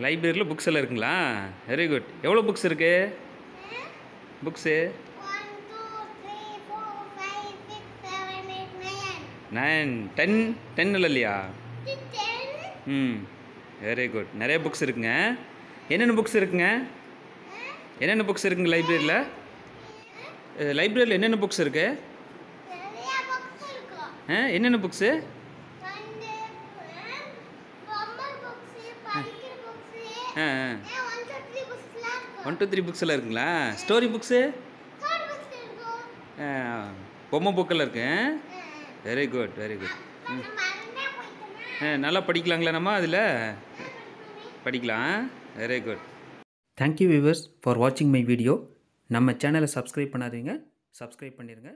லைப்ரரியில் புக்ஸ் எல்லாம் இருக்குங்களா? வெரி குட் எவ்வளோ புக்ஸ் இருக்கு? புக்ஸு. நைன் டென் டென் இல்லையா This ten. ம். வெரி குட் நிறைய புக்ஸ் இருக்குங்க. என்னென்ன புக்ஸ் இருக்குங்க? என்னென்ன புக்ஸ் இருக்குங்க லைப்ரரியில் லைப்ரரியில் என்னென்ன புக்ஸ் இருக்கு? நிறைய books இருக்கும். ஆ என்னென்ன books one two three books எல்லாம் இருக்குங்களா? Story books. பொம்மை புக்கெல்லாம் இருக்கு வெரி குட் வெரி குட் நல்லா படிக்கலாங்களா நம்ம அதில்? படிக்கலாம். Very good thank you viewers for வாட்சிங் மை வீடியோ நம்ம சேனலை சப்ஸ்கிரைப் பண்ணாதீங்க. சப்ஸ்கிரைப் பண்ணிடுங்க